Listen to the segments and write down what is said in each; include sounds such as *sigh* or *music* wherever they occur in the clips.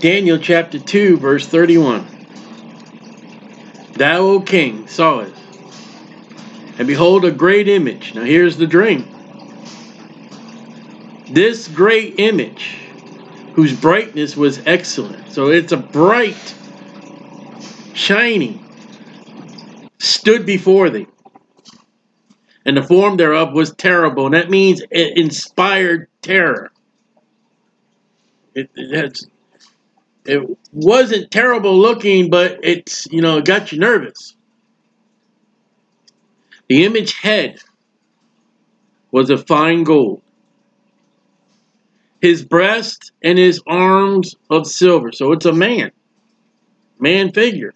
Daniel chapter 2, verse 31. Thou, O king, sawest, and behold a great image. Now here's the dream. This great image, whose brightness was excellent. So it's a bright, shining, stood before thee. And the form thereof was terrible. And that means it inspired terror. It, it, has, it wasn't terrible looking, but it's, you know, it got you nervous. The image head was of fine gold. His breast and his arms of silver. So it's a man. Man figure.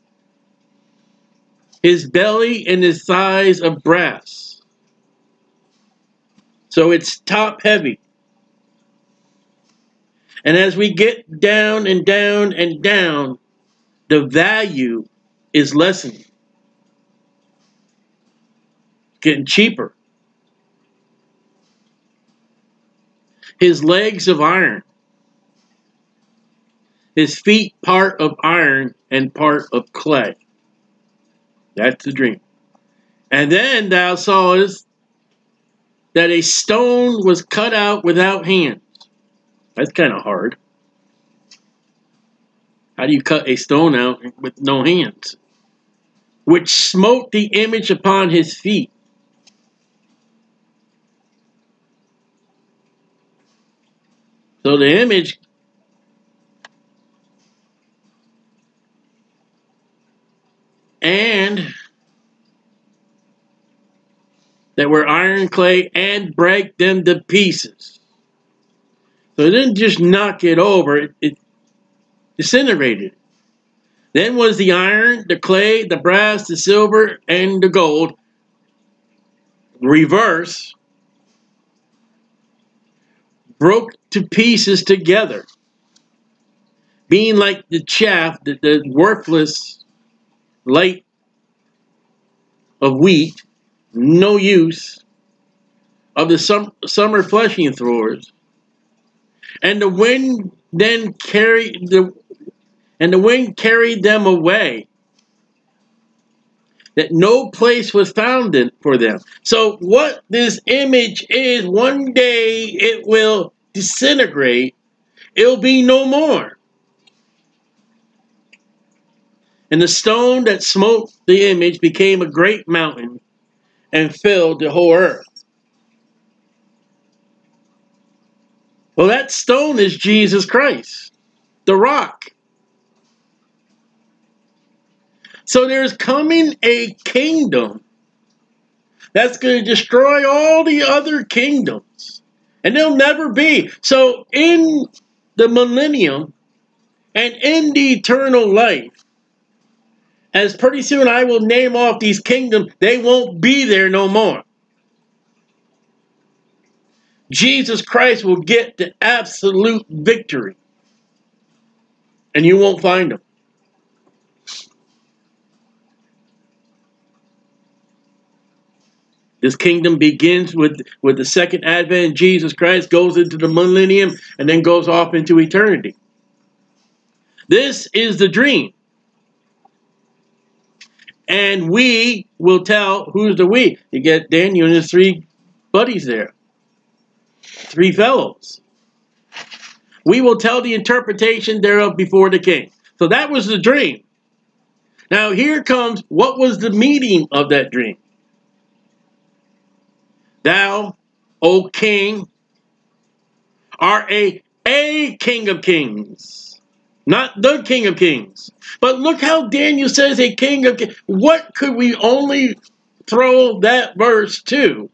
His belly and his thighs of brass. So it's top heavy. And as we get down and down and down, the value is lessening. Getting cheaper. His legs of iron. His feet part of iron and part of clay. That's the dream. And then thou sawest that a stone was cut out without hands. That's kind of hard. How do you cut a stone out with no hands? Which smote the image upon his feet. So the image and that were iron clay and break them to pieces. So it didn't just knock it over, it, it disintegrated. Then was the iron, the clay, the brass, the silver, and the gold reverse, broke to pieces together, being like the chaff, the, the worthless light of wheat, no use, of the sum, summer threshing floors, and the wind then carried the and the wind carried them away that no place was found for them. So what this image is one day it will disintegrate. It'll be no more. And the stone that smote the image became a great mountain and filled the whole earth Well, that stone is Jesus Christ, the rock. So there's coming a kingdom that's going to destroy all the other kingdoms. And they'll never be. So in the millennium and in the eternal life, as pretty soon I will name off these kingdoms, they won't be there no more. Jesus Christ will get the absolute victory. And you won't find him. This kingdom begins with, with the second advent. Jesus Christ goes into the millennium and then goes off into eternity. This is the dream. And we will tell who's the we. You get Daniel and his three buddies there three fellows. We will tell the interpretation thereof before the king. So that was the dream. Now here comes what was the meaning of that dream. Thou, O king, are a a king of kings, not the king of kings. But look how Daniel says a king of kings. What could we only throw that verse to?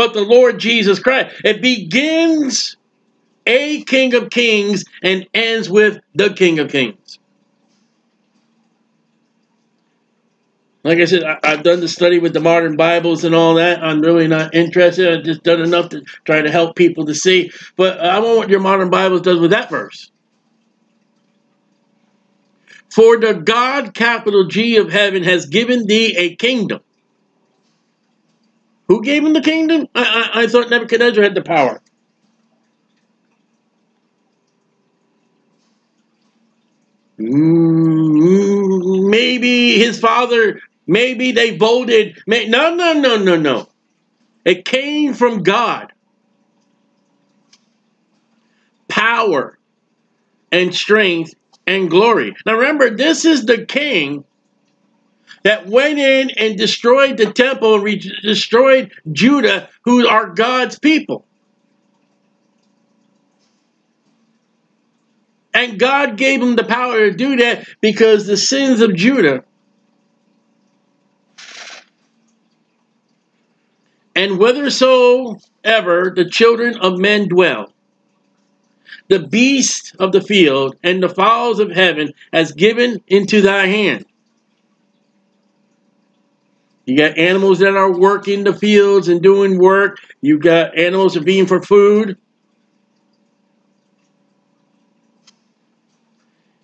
But the Lord Jesus Christ. It begins a King of Kings and ends with the King of Kings. Like I said, I, have done the study with the modern Bibles and all that. I'm really not interested. I've just done enough to try to help people to see. But I want what your modern Bibles does with that verse. For the God, capital G of heaven, has given thee a kingdom who gave him the kingdom? I, I, I thought Nebuchadnezzar had the power. Mm, maybe his father, maybe they voted. May, no, no, no, no, no. It came from God. Power and strength and glory. Now remember, this is the king that went in and destroyed the temple and destroyed Judah, who are God's people. And God gave him the power to do that because the sins of Judah and whithersoever the children of men dwell, the beasts of the field and the fowls of heaven has given into thy hand. You got animals that are working the fields and doing work. You got animals that are being for food.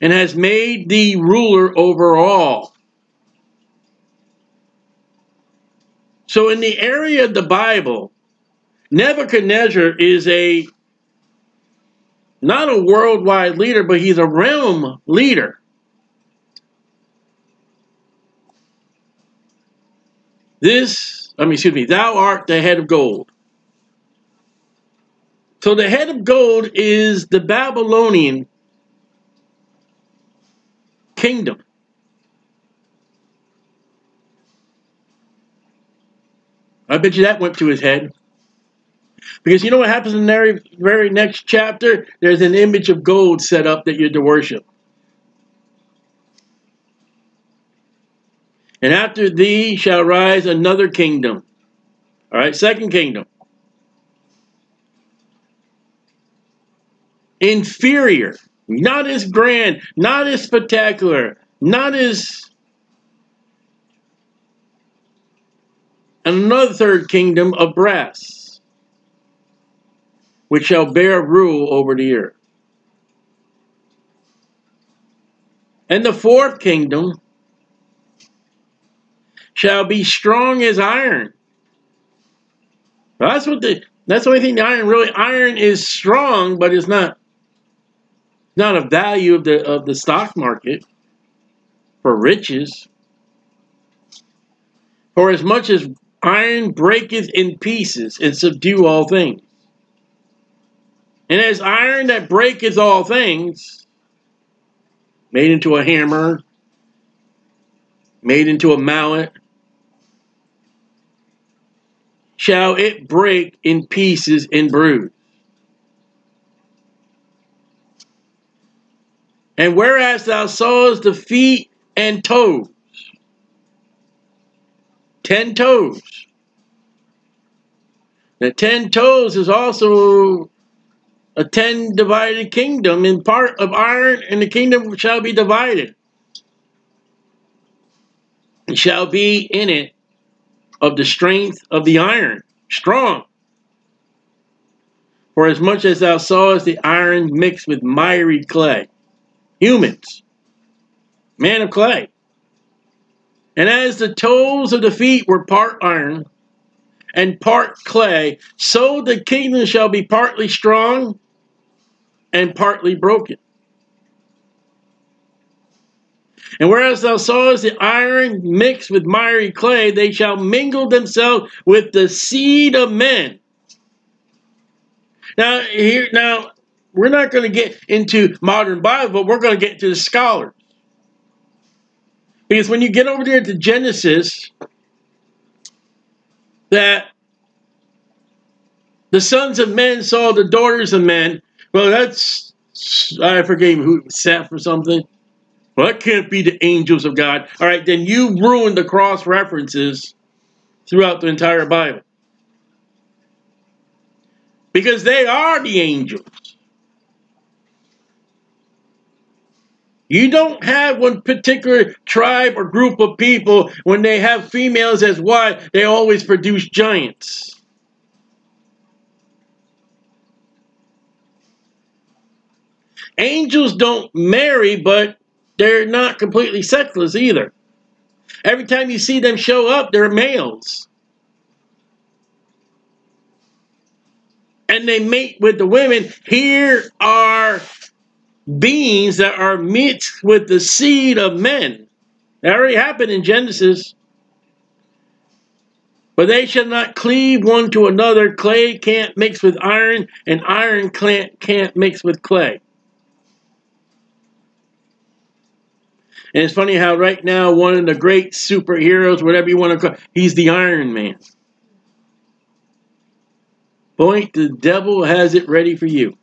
And has made thee ruler over all. So in the area of the Bible, Nebuchadnezzar is a not a worldwide leader, but he's a realm leader. This, I mean, excuse me, thou art the head of gold. So the head of gold is the Babylonian kingdom. I bet you that went to his head. Because you know what happens in the very, very next chapter? There's an image of gold set up that you're to worship. And after thee shall rise another kingdom. All right, second kingdom. Inferior, not as grand, not as spectacular, not as. Another third kingdom of brass, which shall bear rule over the earth. And the fourth kingdom shall be strong as iron. That's what the that's the only thing the iron really iron is strong, but it's not not a value of the of the stock market for riches. For as much as iron breaketh in pieces and subdue all things. And as iron that breaketh all things, made into a hammer, made into a mallet, shall it break in pieces and bruise. And whereas thou sawest the feet and toes, ten toes. The ten toes is also a ten divided kingdom in part of iron, and the kingdom shall be divided. Shall be in it of the strength of the iron, strong. For as much as thou sawest the iron mixed with miry clay, humans, man of clay. And as the toes of the feet were part iron and part clay, so the kingdom shall be partly strong and partly broken. And whereas thou sawest the iron mixed with miry clay, they shall mingle themselves with the seed of men. Now, here, now we're not going to get into modern Bible, but we're going to get to the scholars. Because when you get over there to Genesis, that the sons of men saw the daughters of men, well, that's, I forget who, Seth or something. Well, that can't be the angels of God. All right, then you ruined the cross references throughout the entire Bible. Because they are the angels. You don't have one particular tribe or group of people when they have females as wives, they always produce giants. Angels don't marry, but they're not completely sexless either. Every time you see them show up, they're males. And they mate with the women. Here are beings that are mixed with the seed of men. That already happened in Genesis. But they shall not cleave one to another. Clay can't mix with iron, and iron can't, can't mix with clay. And it's funny how right now one of the great superheroes, whatever you want to call, he's the Iron Man. Point, the devil has it ready for you.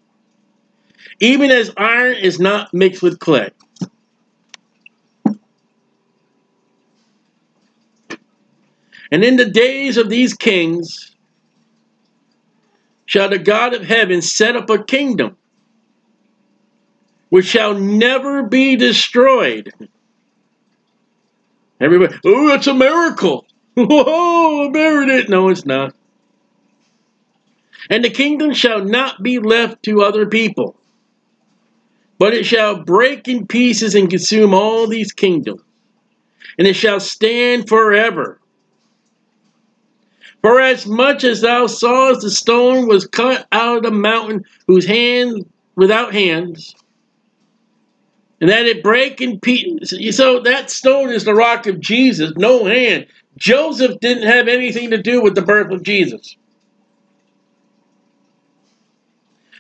Even as iron is not mixed with clay. And in the days of these kings shall the God of heaven set up a kingdom which shall never be destroyed. Everybody, oh, it's a miracle. *laughs* Whoa, I married it. No, it's not. And the kingdom shall not be left to other people, but it shall break in pieces and consume all these kingdoms, and it shall stand forever. For as much as thou sawest the stone was cut out of the mountain, whose hand without hands, and that it break in pieces. So that stone is the rock of Jesus, no hand. Joseph didn't have anything to do with the birth of Jesus.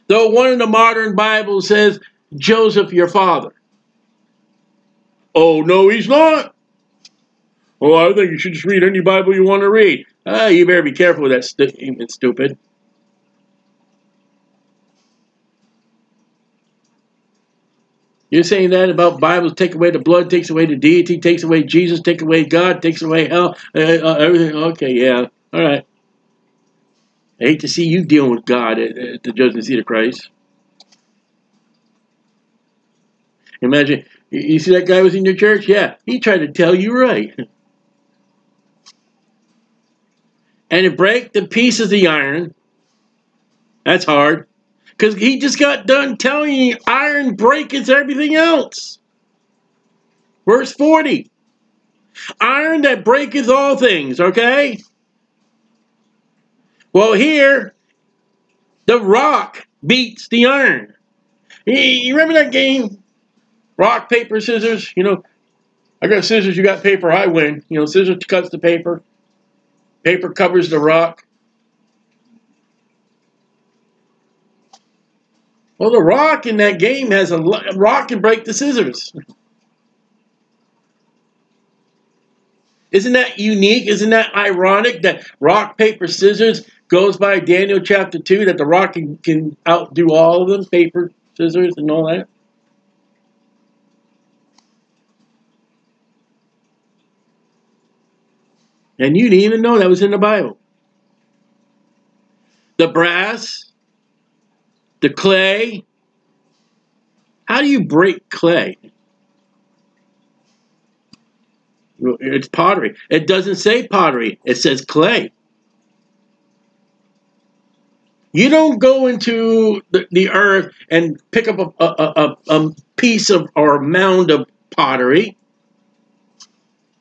Though one of the modern Bibles says, Joseph, your father. Oh, no, he's not. Oh, I think you should just read any Bible you want to read. Ah, you better be careful with that stu stupid. You're saying that about Bibles take away the blood, takes away the deity, takes away Jesus, takes away God, takes away hell, uh, uh, everything. Okay, yeah, all right. I hate to see you dealing with God at, at the judgment seat of Christ. Imagine, you see that guy was in your church? Yeah, he tried to tell you right. *laughs* And to break the pieces of the iron, that's hard. Because he just got done telling you iron breaketh everything else. Verse 40. Iron that breaketh all things, okay? Well, here, the rock beats the iron. You remember that game? Rock, paper, scissors? You know, I got scissors, you got paper, I win. You know, scissors cuts the paper. Paper covers the rock. Well, the rock in that game has a rock can break the scissors. Isn't that unique? Isn't that ironic that rock, paper, scissors goes by Daniel chapter 2 that the rock can, can outdo all of them, paper, scissors, and all that? And you didn't even know that was in the Bible. The brass, the clay. How do you break clay? It's pottery. It doesn't say pottery. It says clay. You don't go into the, the earth and pick up a, a, a, a piece of or mound of pottery.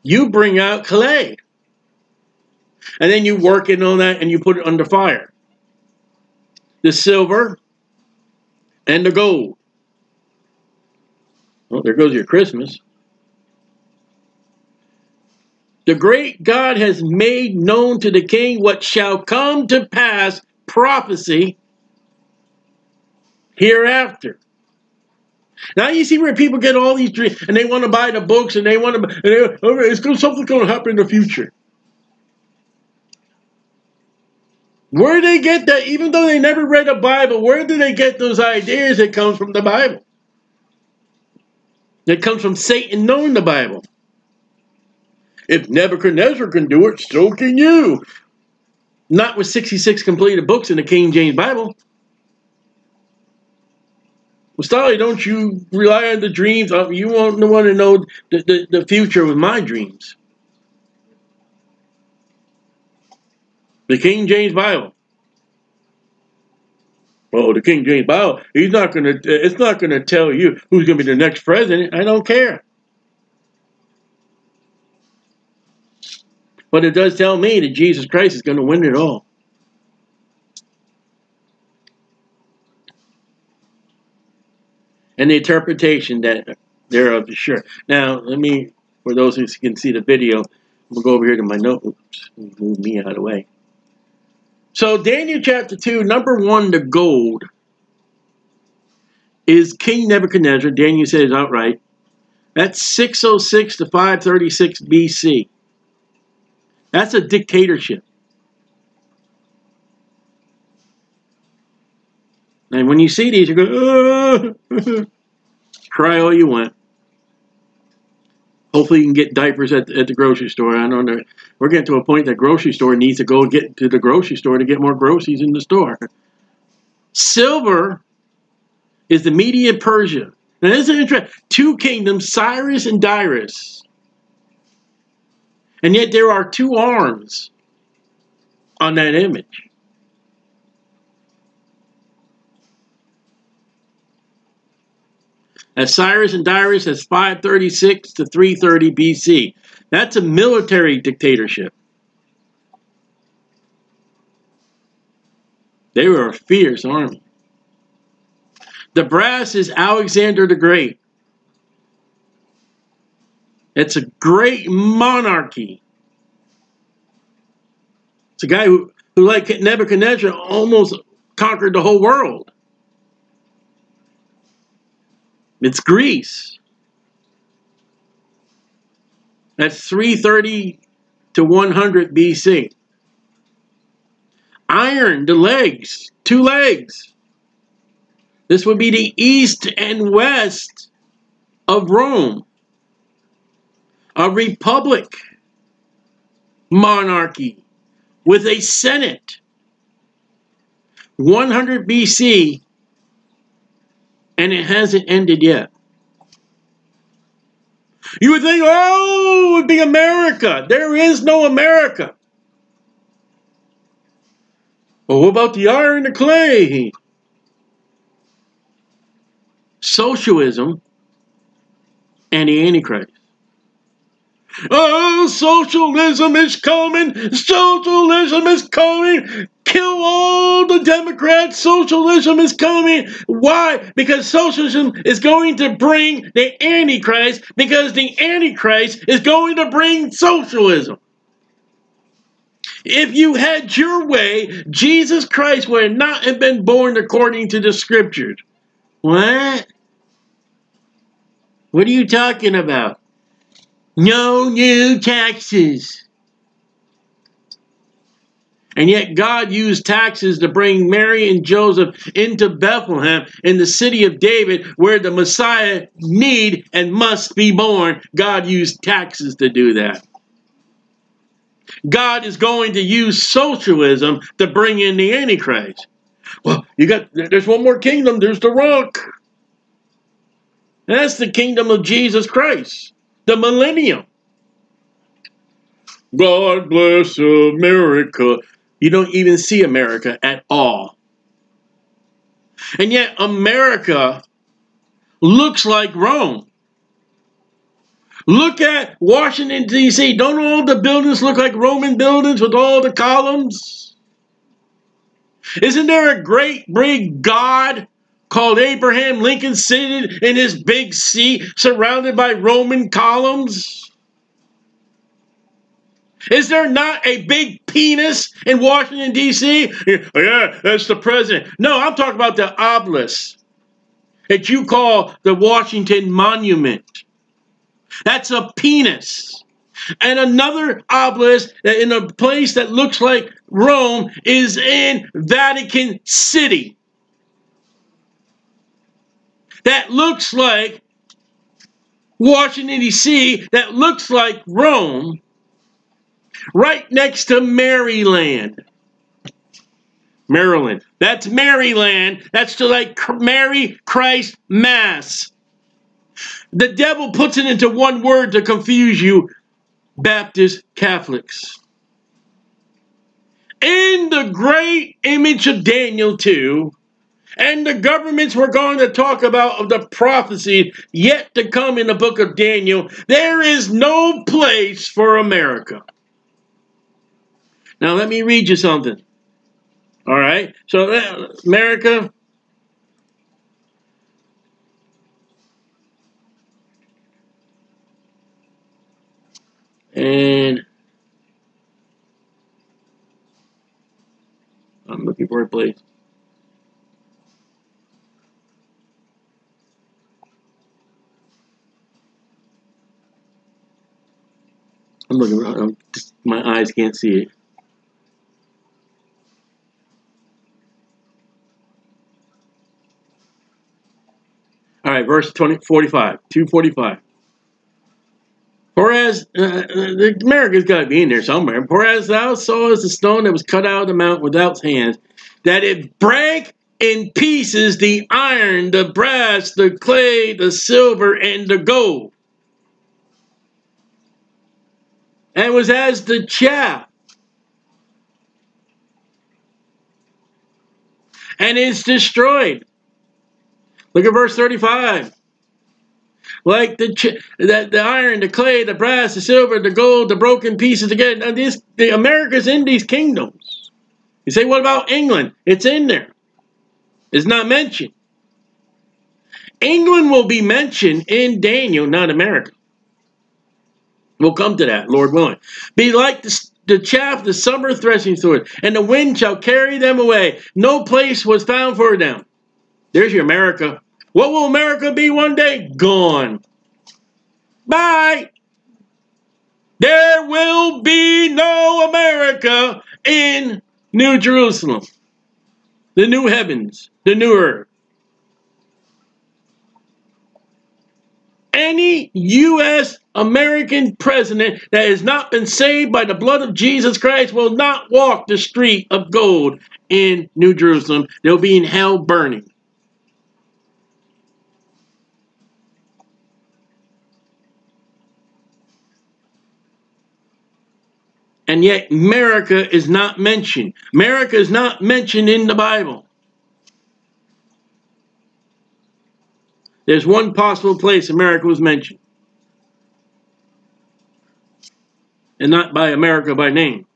You bring out clay. And then you work it on that and you put it under fire. The silver, and the gold. Well, there goes your Christmas. The great God has made known to the king what shall come to pass, prophecy, hereafter. Now you see where people get all these dreams, and they want to buy the books, and they want to, and they, okay, it's going, something's going to happen in the future. Where do they get that? Even though they never read a Bible, where do they get those ideas that comes from the Bible? That comes from Satan knowing the Bible. If Nebuchadnezzar can do it, so can you. Not with 66 completed books in the King James Bible. Well, Stolly, don't you rely on the dreams? Uh, you want to want to know the, the, the future with my dreams. The King James Bible. Oh, the King James Bible. He's not going to. It's not going to tell you who's going to be the next president. I don't care. But it does tell me that Jesus Christ is going to win it all. and the interpretation that thereof is sure. Now, let me, for those who can see the video, we'll go over here to my note. Oops, move me out of the way. So, Daniel chapter 2, number 1, the gold, is King Nebuchadnezzar. Daniel says outright. That's 606 to 536 BC. That's a dictatorship. And when you see these, you go, oh. cry all you want. Hopefully you can get diapers at, at the grocery store. I know we're getting to a point that grocery store needs to go get to the grocery store to get more groceries in the store. Silver is the Media Persia. Now this is interesting. Two kingdoms, Cyrus and Darius. And yet there are two arms on that image. Cyrus and Darius as 536 to 330 BC. That's a military dictatorship. They were a fierce army. The brass is Alexander the Great. It's a great monarchy. It's a guy who, who like Nebuchadnezzar, almost conquered the whole world. It's Greece. That's 330 to 100 BC. Iron, the legs, two legs. This would be the east and west of Rome. A republic monarchy with a senate. 100 BC and it hasn't ended yet. You would think, oh, it would be America. There is no America. But what about the iron and the clay? Socialism and the Antichrist. Oh, socialism is coming. Socialism is coming. Kill all the Democrats. Socialism is coming. Why? Because socialism is going to bring the Antichrist, because the Antichrist is going to bring socialism. If you had your way, Jesus Christ would not have been born according to the scriptures. What? What are you talking about? No new taxes. And yet God used taxes to bring Mary and Joseph into Bethlehem in the city of David where the Messiah need and must be born. God used taxes to do that. God is going to use socialism to bring in the Antichrist. Well, you got there's one more kingdom, there's the rock. That's the kingdom of Jesus Christ the millennium. God bless America. You don't even see America at all. And yet, America looks like Rome. Look at Washington, D.C. Don't all the buildings look like Roman buildings with all the columns? Isn't there a great big God called Abraham Lincoln sitting in his big seat surrounded by Roman columns? Is there not a big penis in Washington, D.C.? Yeah, that's the president. No, I'm talking about the obelisk that you call the Washington Monument. That's a penis. And another obelisk in a place that looks like Rome is in Vatican City that looks like Washington, D.C., that looks like Rome, right next to Maryland. Maryland. That's Maryland. That's to like Mary Christ Mass. The devil puts it into one word to confuse you Baptist Catholics. In the great image of Daniel 2, and the governments we're going to talk about of the prophecy yet to come in the book of Daniel, there is no place for America. Now, let me read you something. All right? So, uh, America. And I'm looking for a place. I'm looking around. I'm just, my eyes can't see it. All right, verse 20, 45, 245. Whereas, uh, uh, the America's got to be in there somewhere. Whereas thou sawest the stone that was cut out of the mount without hands, that it break in pieces the iron, the brass, the clay, the silver, and the gold. And it was as the chaff. And is destroyed. Look at verse 35 like the the, the iron, the clay, the brass, the silver, the gold, the broken pieces together. Now, this, the America's in these kingdoms. You say, what about England? It's in there. It's not mentioned. England will be mentioned in Daniel, not America. We'll come to that, Lord willing. Be like the, the chaff, the summer threshing sword, and the wind shall carry them away. No place was found for them. There's your America. What will America be one day? Gone. Bye. There will be no America in New Jerusalem, the new heavens, the new earth. Any U.S. American president that has not been saved by the blood of Jesus Christ will not walk the street of gold in New Jerusalem. They'll be in hell burning. And yet America is not mentioned. America is not mentioned in the Bible. There's one possible place America was mentioned. And not by America by name.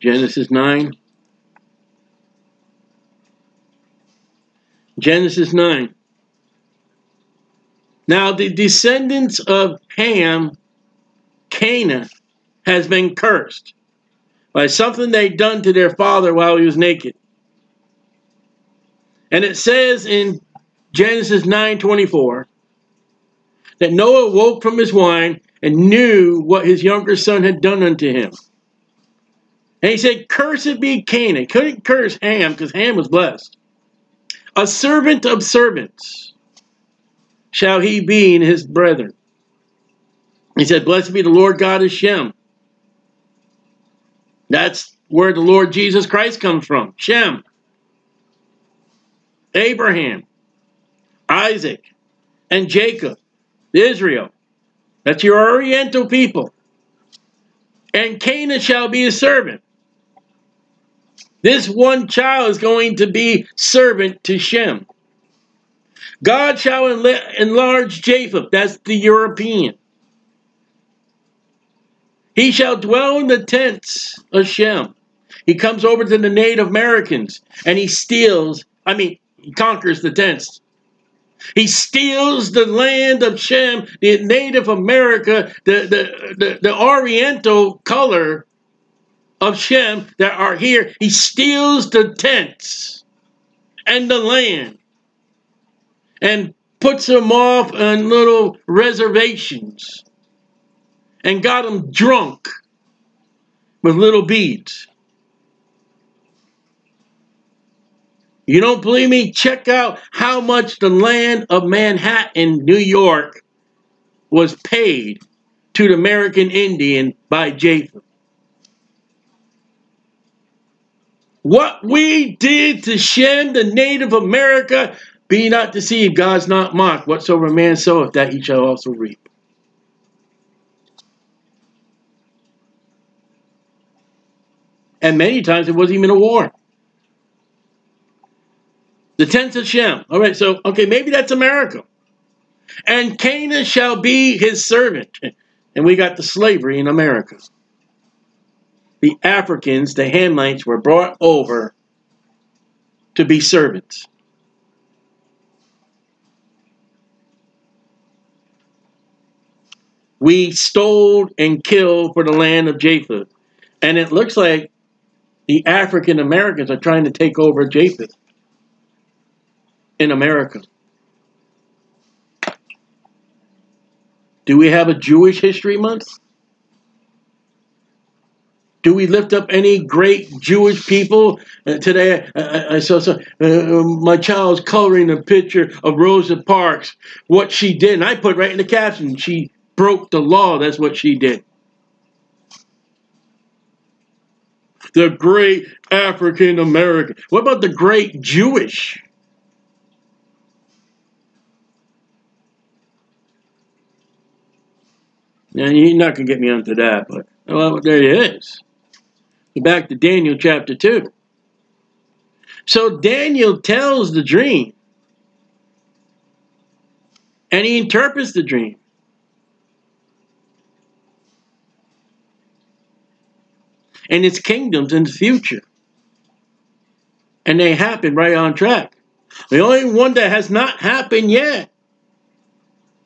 Genesis 9. Genesis 9. Now the descendants of Ham, Canaan, has been cursed by something they'd done to their father while he was naked. And it says in Genesis 9:24 that Noah woke from his wine and knew what his younger son had done unto him. And he said, Cursed be Canaan. Couldn't curse Ham because Ham was blessed. A servant of servants shall he be in his brethren. He said, Blessed be the Lord God of Shem. That's where the Lord Jesus Christ comes from. Shem. Abraham. Isaac. And Jacob. Israel. That's your Oriental people. And Canaan shall be a servant. This one child is going to be servant to Shem. God shall enlarge Japheth, that's the European. He shall dwell in the tents of Shem. He comes over to the Native Americans and he steals, I mean, he conquers the tents. He steals the land of Shem, the Native America, the, the, the, the Oriental color of Shem that are here. He steals the tents and the land and puts them off on little reservations and got them drunk with little beads. You don't believe me? Check out how much the land of Manhattan, New York, was paid to the American Indian by Japheth. What we did to Shem, the Native America, be not deceived, God's not mocked. Whatsoever man soweth, that he shall also reap. And many times it wasn't even a war. The tents of Shem. All right, so, okay, maybe that's America. And Canaan shall be his servant. *laughs* And we got the slavery in America the Africans, the Hamites, were brought over to be servants. We stole and killed for the land of Japheth. And it looks like the African Americans are trying to take over Japheth in America. Do we have a Jewish History Month? Do we lift up any great Jewish people? Uh, today, I, I saw some, uh, my child's coloring a picture of Rosa Parks, what she did. And I put right in the caption, she broke the law. That's what she did. The great African American. What about the great Jewish? Now, you're not going to get me onto that, but well, there it is. Back to Daniel chapter 2. So Daniel tells the dream. And he interprets the dream. And its kingdoms in the future. And they happen right on track. The only one that has not happened yet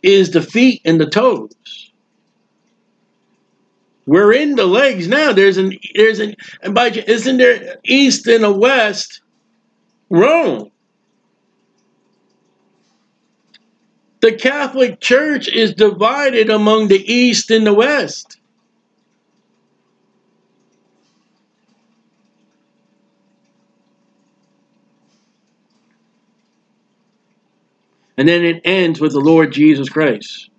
is the feet and the toes. We're in the legs now. There's an there's an and by isn't there east and a west Rome? The Catholic Church is divided among the east and the west. And then it ends with the Lord Jesus Christ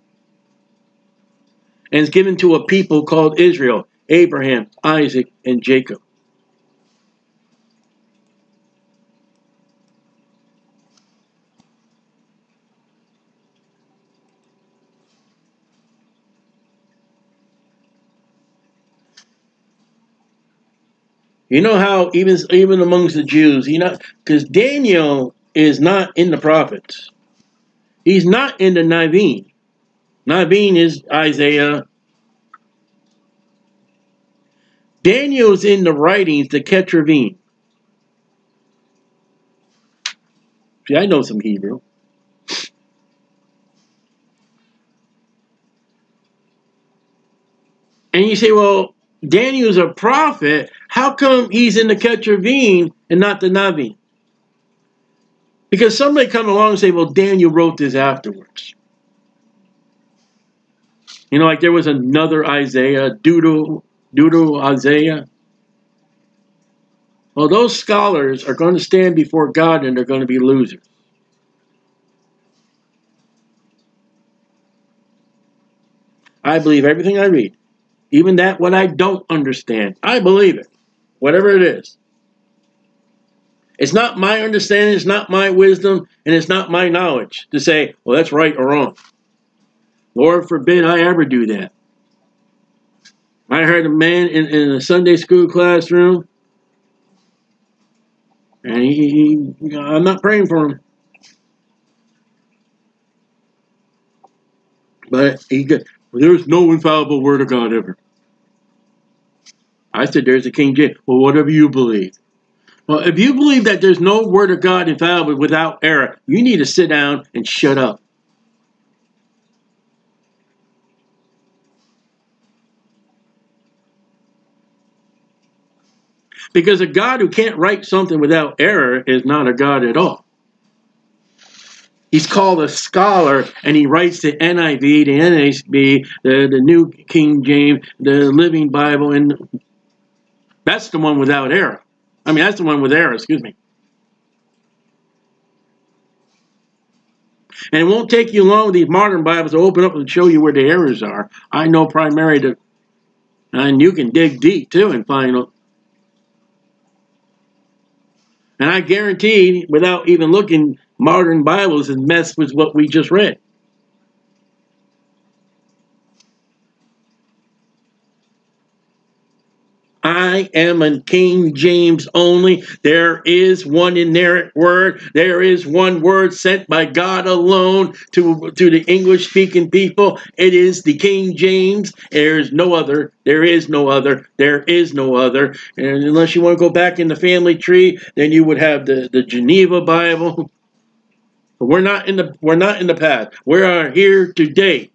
and is given to a people called Israel, Abraham, Isaac, and Jacob. You know how even even amongst the Jews, you know, because Daniel is not in the prophets. He's not in the Nevi'im. Nevi'im is Isaiah. Daniel's in the writings, the Ketuvim. See, I know some Hebrew. And you say, well, Daniel's a prophet. How come he's in the Ketuvim and not the Navi? Because somebody come along and say, well, Daniel wrote this afterwards. You know, like there was another Isaiah, Doodle, Deutero Isaiah. Well, those scholars are going to stand before God and they're going to be losers. I believe everything I read. Even that what I don't understand. I believe it. Whatever it is. It's not my understanding, it's not my wisdom, and it's not my knowledge to say, well, that's right or wrong. Lord forbid I ever do that. I heard a man in, in a Sunday school classroom, and he, he I'm not praying for him. But he got, there's no infallible word of God ever. I said, there's a King James. Well, whatever you believe. Well, if you believe that there's no word of God infallible without error, you need to sit down and shut up. Because a God who can't write something without error is not a God at all. He's called a scholar, and he writes the NIV, the NASB, the, the New King James, the Living Bible, and that's the one without error. I mean, that's the one with error, excuse me. And it won't take you long with these modern Bibles to open up and show you where the errors are. I know primarily that, and you can dig deep too and find And I guarantee, without even looking, modern Bibles has messed with what we just read. I am a King James only. There is one inerrant word. There is one word sent by God alone to, to the English speaking people. It is the King James. There is no other. There is no other. There is no other. And unless you want to go back in the family tree, then you would have the, the Geneva Bible. But *laughs* we're not in the we're not in the past. We are here today.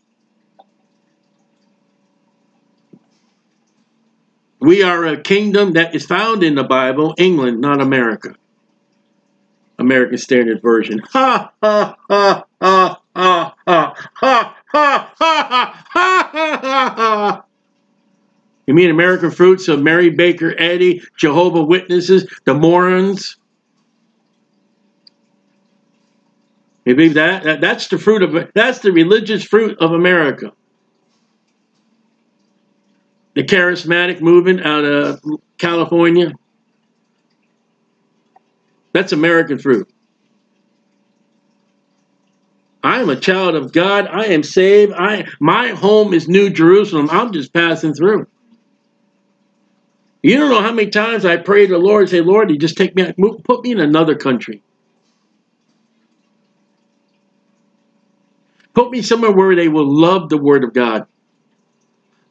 We are a kingdom that is found in the Bible, England, not America. American Standard Version. Ha ha ha ha ha ha ha ha ha ha ha You mean American fruits of Mary Baker Eddy, Jehovah Witnesses, the Mormons? You believe that? that? That's the fruit of that's the religious fruit of America. The charismatic movement out of California. That's American fruit. I am a child of God. I am saved. I my home is New Jerusalem. I'm just passing through. You don't know how many times I pray to the Lord, say, Lord, you just take me, put me in another country. Put me somewhere where they will love the Word of God.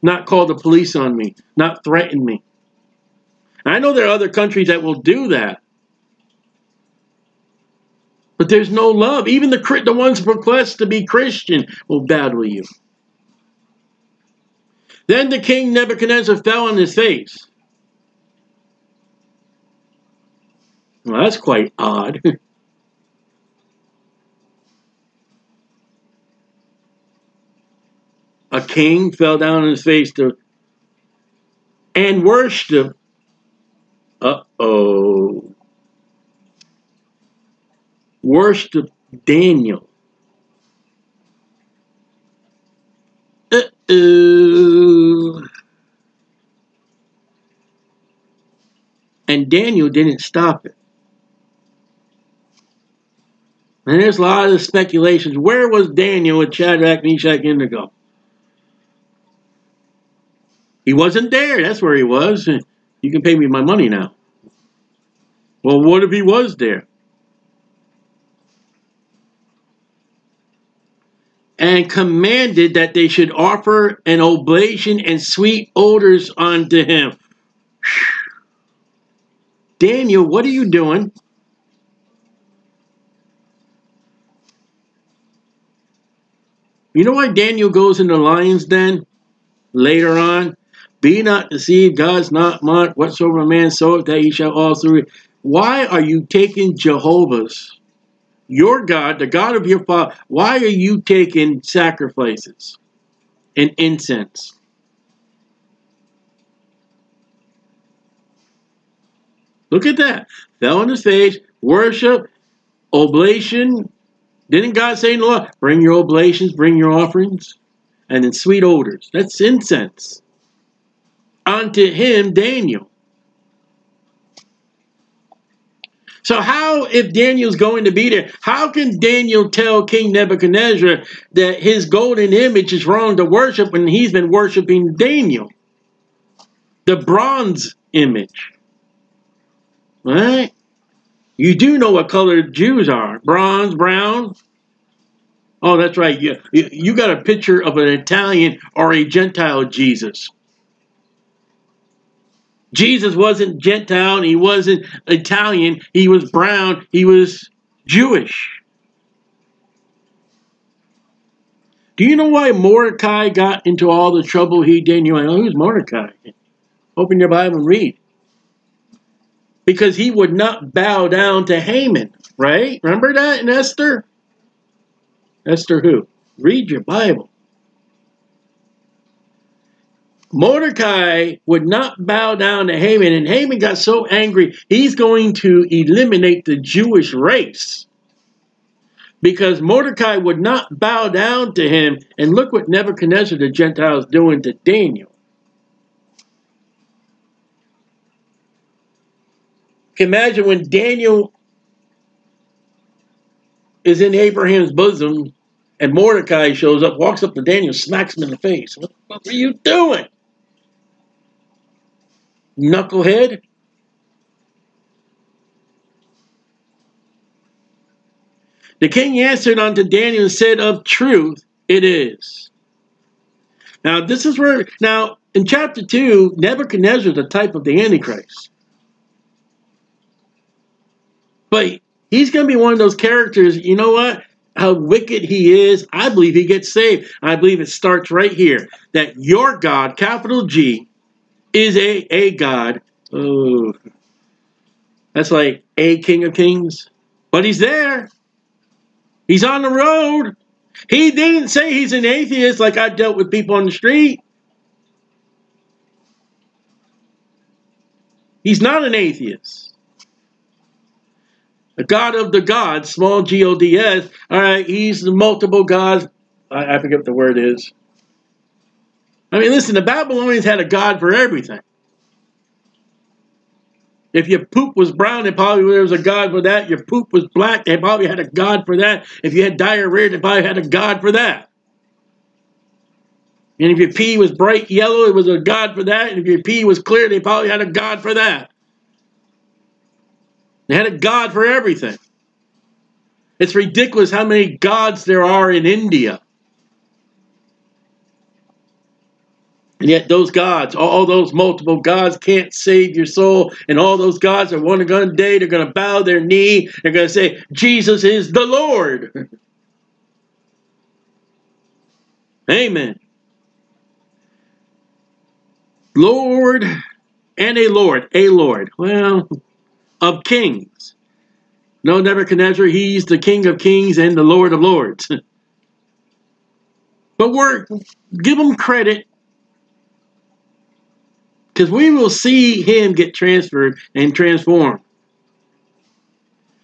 Not call the police on me. Not threaten me. I know there are other countries that will do that. But there's no love. Even the, the ones professed to be Christian will battle you. Then the king Nebuchadnezzar fell on his face. Well, that's quite odd. *laughs* a king fell down on his face to and worshiped. Uh oh. Worship Daniel. Uh oh. And Daniel didn't stop it. And there's a lot of speculations. Where was Daniel with Shadrach, Meshach, and Abednego? He wasn't there. That's where he was. You can pay me my money now. Well, what if he was there? And commanded that they should offer an oblation and sweet odors unto him. *sighs* Daniel, what are you doing? You know why Daniel goes in the lion's den later on? Be not deceived, God's not mocked. Whatsoever a man soweth, that he shall also reap. Why are you taking Jehovah's, your God, the God of your father, why are you taking sacrifices and incense? Look at that. Fell on his face, worship, oblation. Didn't God say in the law, bring your oblations, bring your offerings? And then sweet odors. That's incense unto him Daniel. So how, if Daniel's going to be there, how can Daniel tell King Nebuchadnezzar that his golden image is wrong to worship when he's been worshiping Daniel? The bronze image. Right? You do know what color Jews are. Bronze, brown. Oh, that's right. You, you got a picture of an Italian or a Gentile Jesus. Jesus wasn't Gentile, he wasn't Italian, he was brown, he was Jewish. Do you know why Mordecai got into all the trouble he did? You're like, oh, who's Mordecai? Open your Bible and read. Because he would not bow down to Haman, right? Remember that in Esther? Esther who? Read your Bible. Mordecai would not bow down to Haman, and Haman got so angry, he's going to eliminate the Jewish race. Because Mordecai would not bow down to him, and look what Nebuchadnezzar the Gentiles doing to Daniel. Imagine when Daniel is in Abraham's bosom, and Mordecai shows up, walks up to Daniel, smacks him in the face. What, what are you doing? Knucklehead. The king answered unto Daniel and said, Of truth it is. Now, this is where, now, in chapter 2, Nebuchadnezzar is a type of the Antichrist. But he's going to be one of those characters, you know what? How wicked he is. I believe he gets saved. I believe it starts right here. That your God, capital G, is a, a God. Oh, that's like a King of Kings. But he's there. He's on the road. He didn't say he's an atheist like I dealt with people on the street. He's not an atheist. A God of the gods, small G O D S. All right, he's the multiple gods. I, I forget what the word is. I mean, listen, the Babylonians had a God for everything. If your poop was brown, it probably there was a god for that. Your poop was black, they probably had a god for that. If you had diarrhea, they probably had a god for that. And if your pee was bright yellow, it was a god for that. And if your pee was clear, they probably had a god for that. They had a god for everything. It's ridiculous how many gods there are in India. And yet those gods, all those multiple gods can't save your soul. And all those gods are one going day, they're going to bow their knee. They're going to say, Jesus is the Lord. *laughs* Amen. Lord and a Lord, a Lord. Well, of kings. No, Nebuchadnezzar, he's the King of kings and the Lord of lords. *laughs* but we're, give him credit because we will see him get transferred and transformed.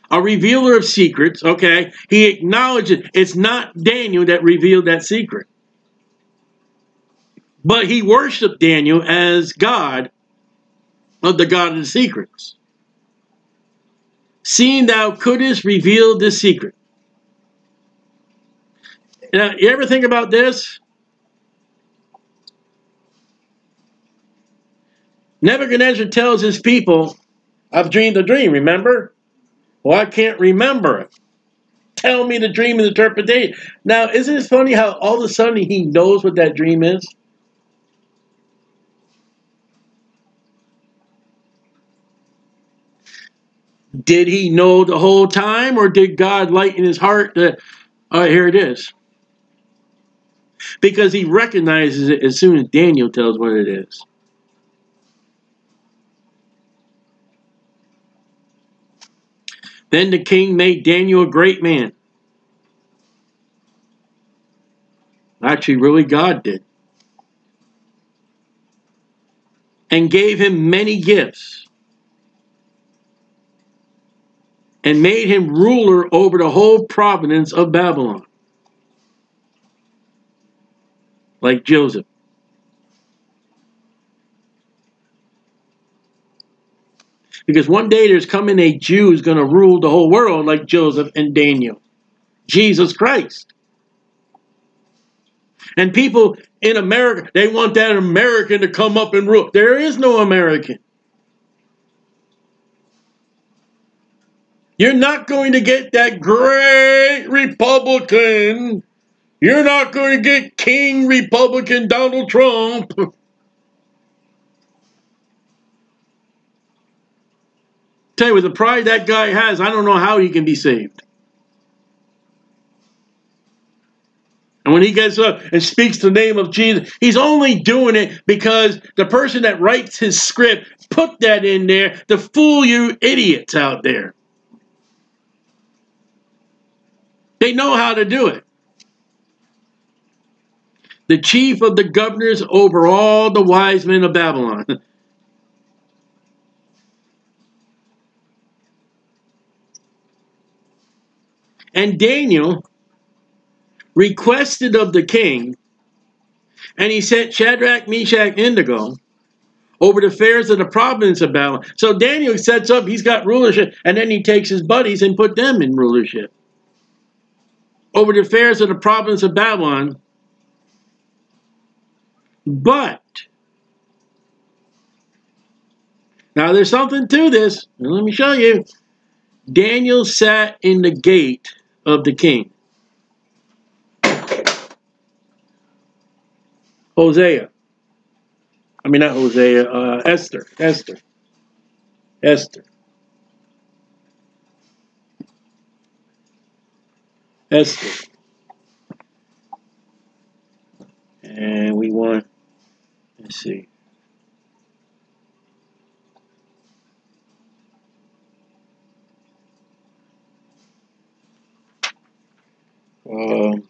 A revealer of secrets, okay? He acknowledges it's not Daniel that revealed that secret. But he worshiped Daniel as God of the God of the secrets. Seeing thou couldst reveal this secret. Now, you ever think about this? Nebuchadnezzar tells his people, I've dreamed a dream, remember? Well, I can't remember it. Tell me the dream and interpretation. Now, isn't it funny how all of a sudden he knows what that dream is? Did he know the whole time, or did God lighten his heart that, oh, here it is? Because he recognizes it as soon as Daniel tells what it is. Then the king made Daniel a great man. Actually, really, God did. And gave him many gifts. And made him ruler over the whole province of Babylon. Like Joseph. Because one day there's coming a Jew who's going to rule the whole world like Joseph and Daniel. Jesus Christ. And people in America, they want that American to come up and rule. There is no American. You're not going to get that great Republican. You're not going to get King Republican Donald Trump. *laughs* Tell you, with the pride that guy has, I don't know how he can be saved. And when he gets up and speaks the name of Jesus, he's only doing it because the person that writes his script put that in there to fool you idiots out there. They know how to do it. The chief of the governors over all the wise men of Babylon. *laughs* And Daniel requested of the king, and he sent Shadrach, Meshach, and Abednego over the affairs of the province of Babylon. So Daniel sets up, he's got rulership, and then he takes his buddies and put them in rulership. Over the affairs of the province of Babylon. But Now there's something to this. Let me show you. Daniel sat in the gate of the king. Hosea. I mean, not Hosea, uh, Esther. Esther. Esther. Esther. And we want, let's see. Um,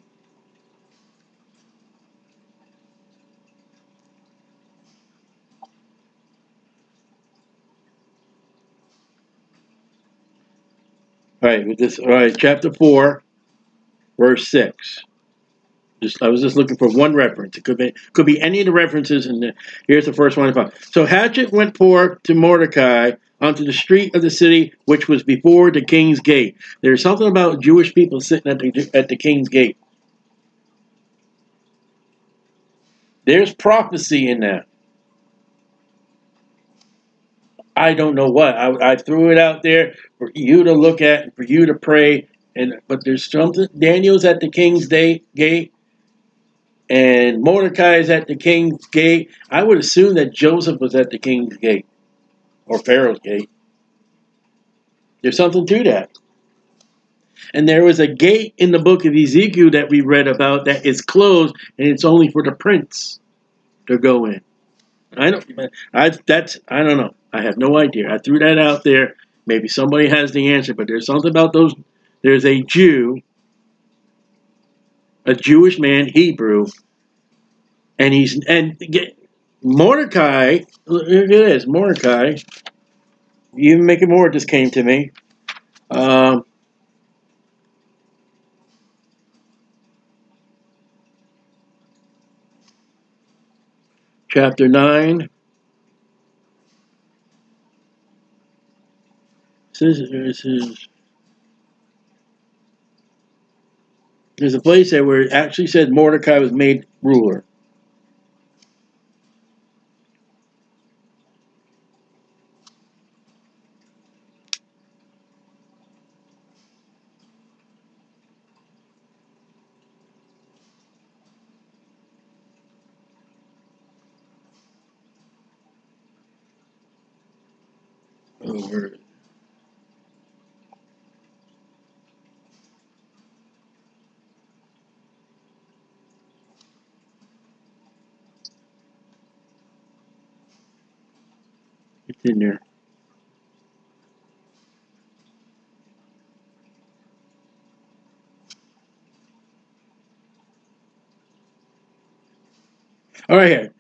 all right, with this, all right, chapter 4, verse 6. Just, I was just looking for one reference. It could be could be any of the references, and here's the first one I found. So Hatach went forth to Mordecai onto the street of the city, which was before the king's gate. There's something about Jewish people sitting at the at the king's gate. There's prophecy in that. I don't know what. I, I threw it out there for you to look at, and for you to pray. And but there's something. Daniel's at the king's day, gate, and Mordecai is at the king's gate. I would assume that Joseph was at the king's gate or Pharaoh's gate. There's something to that. And there was a gate in the book of Ezekiel that we read about that is closed, and it's only for the prince to go in. I don't. I that's. I don't know. I have no idea. I threw that out there. Maybe somebody has the answer, but there's something about those. There's a Jew, a Jewish man, Hebrew, and he's and Mordecai. Look at this, Mordecai. Even making more just came to me. Um, chapter 9. This is, there's a place there where it actually said Mordecai was made ruler. Over. It's in there. All right, here.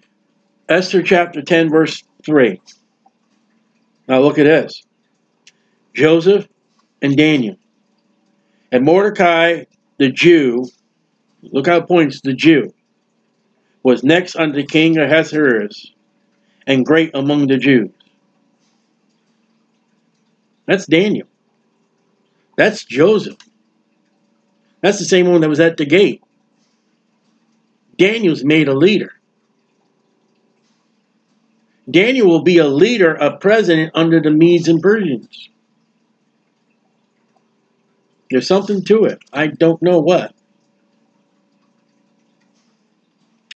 Esther chapter 10, verse 3. Now look at this. Joseph and Daniel. And Mordecai, the Jew, look how it points the Jew, was next unto King Ahasuerus, and great among the Jews. That's Daniel. That's Joseph. That's the same one that was at the gate. Daniel's made a leader. Daniel will be a leader, a president under the Medes and Persians. There's something to it. I don't know what.